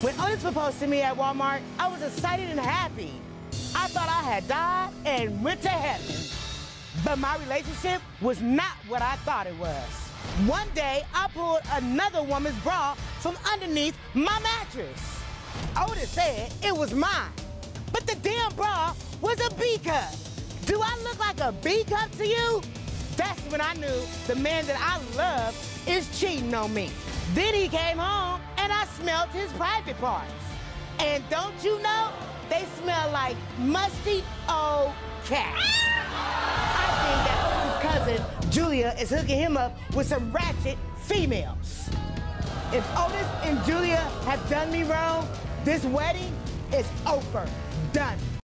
When Otis proposed to me at Walmart, I was excited and happy. I thought I had died and went to heaven. But my relationship was not what I thought it was. One day, I pulled another woman's bra from underneath my mattress. Otis said it was mine, but the damn bra was a B cup. Do I look like a B cup to you? That's when I knew the man that I love is cheating on me. Then he came home and I smelled his private parts. And don't you know, they smell like musty old cat. I think that Otis's cousin, Julia, is hooking him up with some ratchet females. If Otis and Julia have done me wrong, this wedding is over. Done.